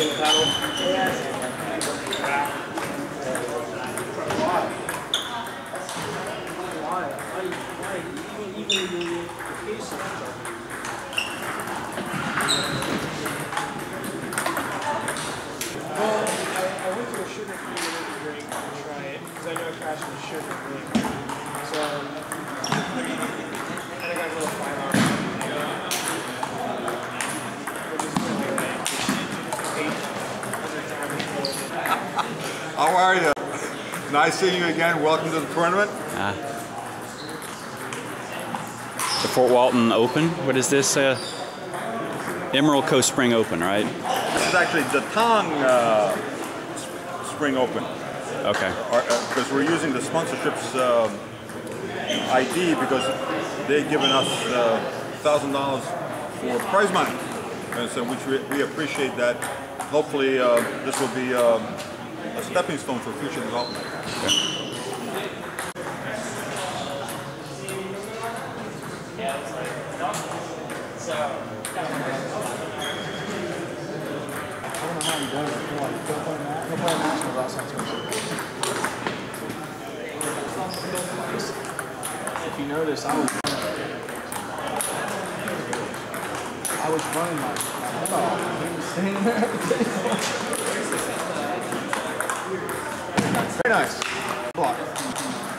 Well, I, I went to a sugar-free drink to try it because I know Crash is sugar-free. So, and I got a little five hour. How are you? Nice seeing you again. Welcome to the tournament. The Fort Walton Open. What is this? Uh, Emerald Coast Spring Open, right? This is actually the Tong uh, Spring Open Okay. because we're using the sponsorships um, ID because they've given us uh, thousand dollars for prize money, and so which we, we appreciate that. Hopefully, uh, this will be um, a stepping stone for future development. Outside If you notice, I was I was running my, head off. Very nice. Block.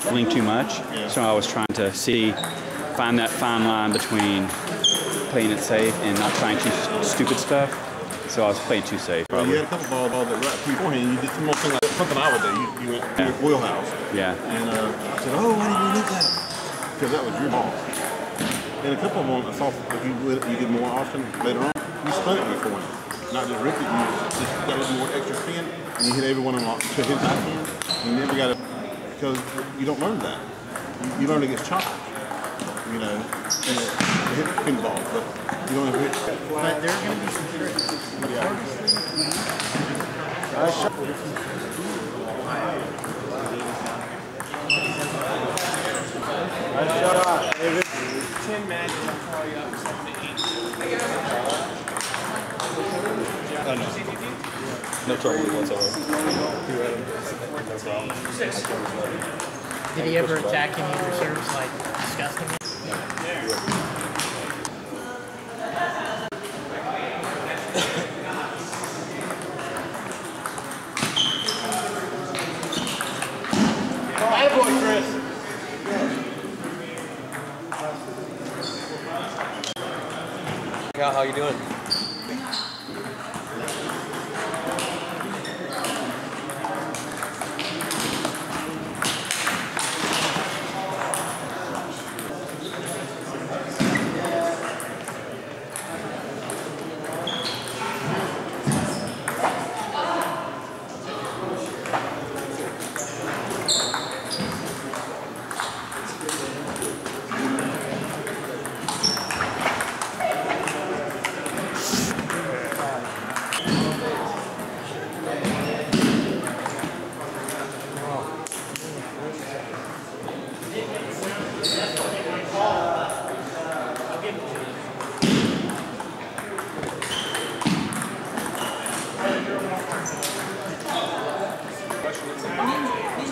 Playing too much. So I was trying to see, find that fine line between playing it safe and not trying too stupid stuff. So I was playing too safe, Well, you had a couple balls, balls that right beforehand. You did some more thing like something I would do. You, you went to your wheelhouse. Yeah. And uh, I said, oh, why did you hit that? Because that was your ball. And a couple of them, I saw if you, you did more often later on, you spun it before. Not just ripped it, you just got a little more extra spin, and you hit every one of them to his backhand. You never got to, because you don't learn that. You, you learn against choppers. You know, and it, it hit pinball, but you don't ever hit. But there are going to be some tricks. Ten matches, I'll call you up seven to eight. No trouble whatsoever. Did he ever attack any of your serves, like disgusting it? Cal, how you doing?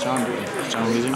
John doing? John losing?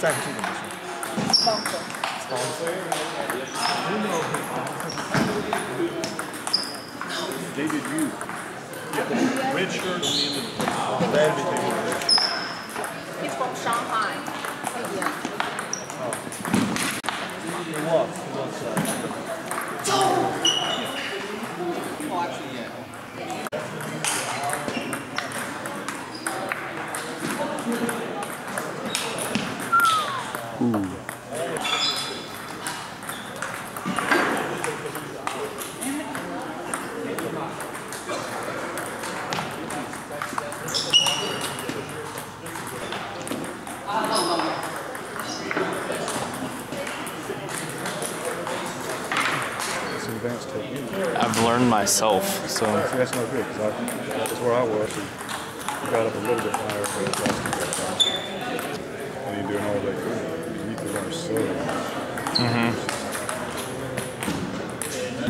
David, Sponsor. They you. Yeah. Red shirt on the end of the. Everything. Myself, so See, that's not good because that's where I was. And got up a little bit higher for the last. And you're doing all that good. You need to learn so.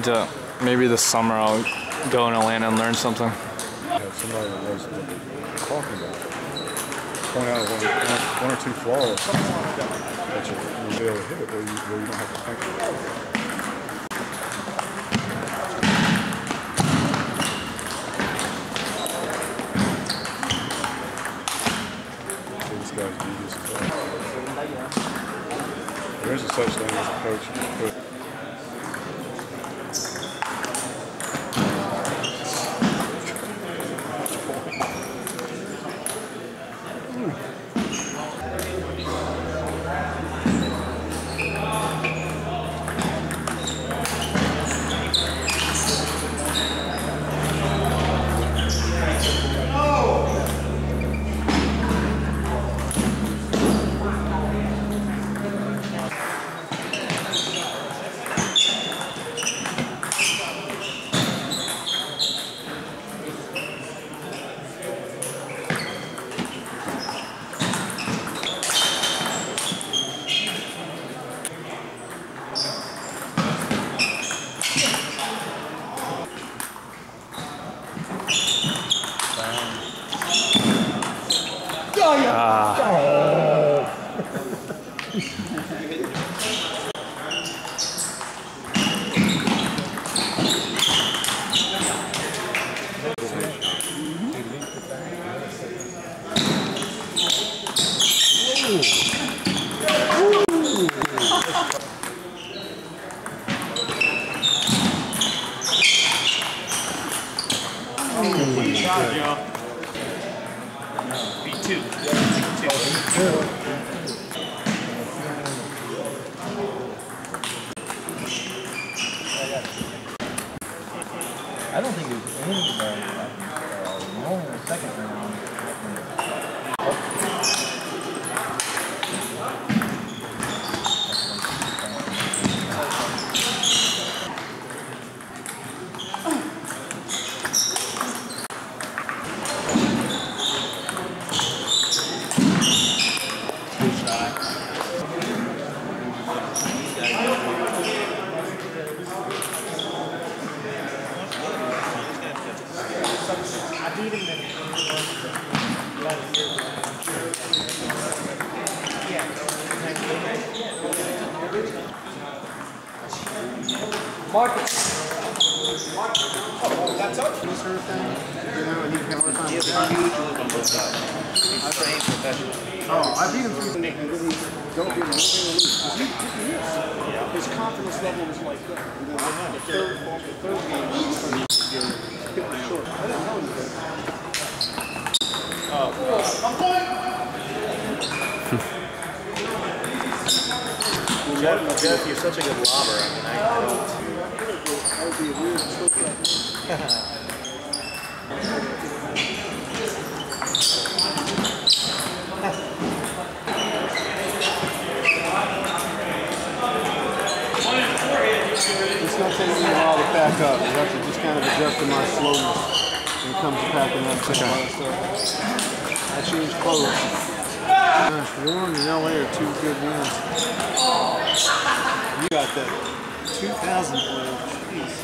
uh, maybe this summer I'll go in Atlanta and learn something. Have somebody that knows what they're talking about. Point out one, one, one or two flaws that you, you'll be able to hit where you, where you don't have to think about it. Oh, that's up. This her thing, you know, and he can work on it. Oh, I beat him then he don't be is. His confidence level was like that. And then the third, third game, he started to get short. I didn't know anything. Jeff, Jeff, you're such a good lobber. I mean, I don't. That would be a weird trophy. It's not taking me a while to pack up. Have to just kind of adjust to my slowness when it comes to packing up that stuff. I changed clothes. Gosh, Warren and LA are two good wins. You got that 2000 oil. Open.